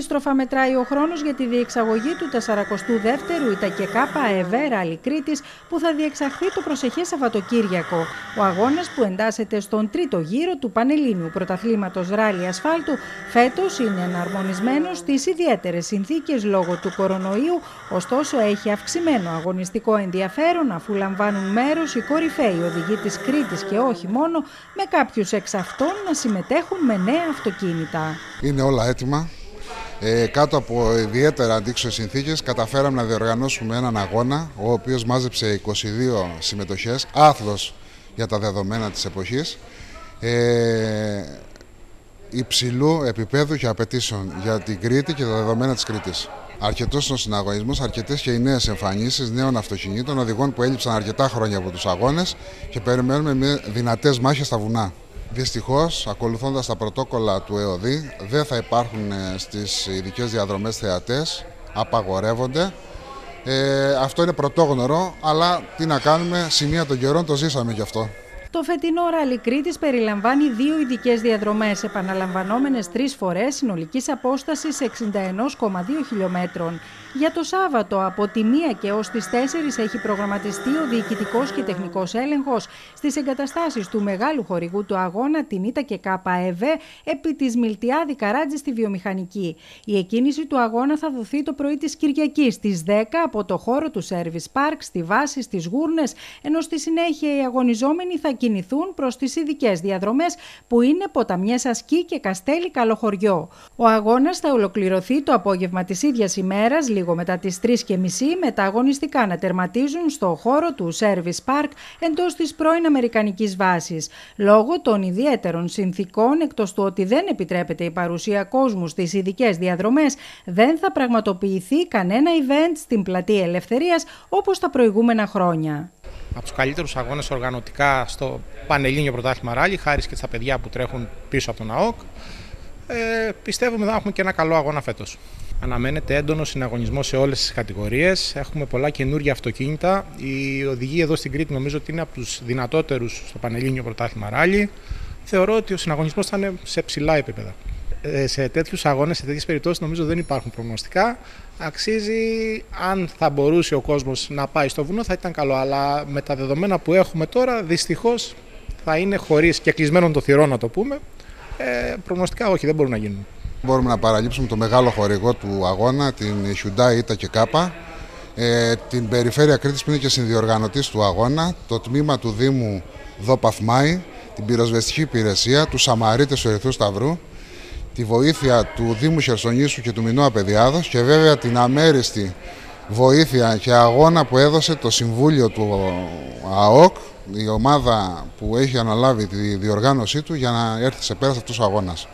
Αντίστροφα μετράει ο χρόνος για τη διεξαγωγή του 42ου Ιτακεκάπα Εβέρα Αλικρίτης που θα διεξαχθεί το προσεχές Σαββατοκύριακο. Ο αγώνας που εντάσσεται στον τρίτο γύρο του Πανελλήνιου Πρωταθλήματος Ράλι Ασφάλτου φέτος είναι εναρμονισμένος στις ιδιαίτερες συνθήκες λόγω του κορονοϊού, ωστόσο έχει αυξημένο αγωνιστικό ενδιαφέρον αφού λαμβάνουν μέρος οι κορυφαίοι οδηγοί της Κρήτης και όχι μόνο με κάποιους εξ αυτών να συμμετέχουν με νέα αυτοκίνητα. Είναι όλα έτοιμα. Ε, κάτω από ιδιαίτερα αντίξωες συνθήκες καταφέραμε να διοργανώσουμε έναν αγώνα ο οποίος μάζεψε 22 συμμετοχές, άθλος για τα δεδομένα της εποχής ε, υψηλού επίπεδου και απαιτήσεων για την Κρήτη και τα δεδομένα της Κρήτης. Αρκετός ο συναγωνισμός, αρκετές και οι νέες εμφανίσεις νέων αυτοκινήτων, οδηγών που έλειψαν αρκετά χρόνια από τους αγώνες και περιμένουμε με δυνατές μάχες στα βουνά. Δυστυχώς, ακολουθώντας τα πρωτόκολλα του ΕΟΔΗ, δεν θα υπάρχουν ε, στις ειδικές διαδρομές θεατές, απαγορεύονται. Ε, αυτό είναι πρωτόγνωρο, αλλά τι να κάνουμε, σημεία των καιρών το ζήσαμε γι' αυτό. Το φετινό ράλι Κρήτης περιλαμβάνει δύο ειδικές διαδρομές, επαναλαμβανόμενες τρεις φορές συνολικής απόστασης 61,2 χιλιόμετρων. Για το Σάββατο από τη 1 και ως τις 4 έχει προγραμματιστεί ο διοικητικός και τεχνικός έλεγχος στις εγκαταστάσεις του μεγάλου χορηγού του αγώνα την ΙΤΑ και ΚΑΕΒ επί της Μιλτιάδη Καράτζη στη βιομηχανική. Η εκκίνηση του αγώνα θα δοθεί το πρωί της Κυριακής στις 10 από το χώρο του Service Park στη βάση στις Γούρνες, ενώ στη συνέχεια οι αγωνιζόμενοι θα κινηθούν προς τις ειδικές διαδρομές που είναι Ποταμιές Ασκή και Καστέλη Καλοχωριό. Ο αγώνας θα ολοκληρωθεί το απόγευμα της ίδιας ημέρας, λίγο μετά τις 3.30 με τα αγωνιστικά να τερματίζουν στο χώρο του Service Park εντός της πρώην Αμερικανικής βάσης. Λόγω των ιδιαίτερων συνθήκων, εκτός του ότι δεν επιτρέπεται η παρουσία κόσμου στις ειδικές διαδρομές, δεν θα πραγματοποιηθεί κανένα event στην Πλατεία Ελευθερίας όπως τα προηγούμενα χρόνια από τους καλύτερους αγώνες οργανωτικά στο Πανελλήνιο Πρωτάθλημα Ράλι, χάρη και στα παιδιά που τρέχουν πίσω από τον ΑΟΚ. Ε, πιστεύουμε θα έχουμε και ένα καλό αγώνα φέτος. Αναμένεται έντονο συναγωνισμό σε όλες τις κατηγορίες. Έχουμε πολλά καινούργια αυτοκίνητα. Η οδηγία εδώ στην Κρήτη νομίζω ότι είναι από τους δυνατότερους στο Πανελλήνιο Πρωτάθλημα Ράλι. Θεωρώ ότι ο συναγωνισμός θα είναι σε ψηλά επίπεδα. Ε, σε τέτοιους αγώνες, σε τέτοιες περιπτώσεις, νομίζω δεν υπάρχουν προγνωστικά. Αξίζει, αν θα μπορούσε ο κόσμος να πάει στο βουνό, θα ήταν καλό. Αλλά με τα δεδομένα που έχουμε τώρα, δυστυχώς θα είναι χωρίς και κλεισμένο το θηρό, να το πούμε. Ε, προγνωστικά, όχι, δεν μπορούν να γίνουν. Μπορούμε να παραλείψουμε το μεγάλο χορηγό του αγώνα, την Hyundai Ita και Κάπα. Ε, την περιφέρεια Κρήτης που είναι και συνδιοργανωτής του αγώνα, το τμήμα του Δήμου Δόπαθμάη, την πυροσβεστική υπηρεσία, τους Σαμαρίτες του Ερυθρού Σταυρού, τη βοήθεια του Δήμου Χερσονήσου και του Μινώα Παιδιάδος και βέβαια την αμέριστη βοήθεια και αγώνα που έδωσε το Συμβούλιο του ΑΟΚ, η ομάδα που έχει αναλάβει τη διοργάνωσή του για να έρθει σε πέρας αυτός ο αγώνας.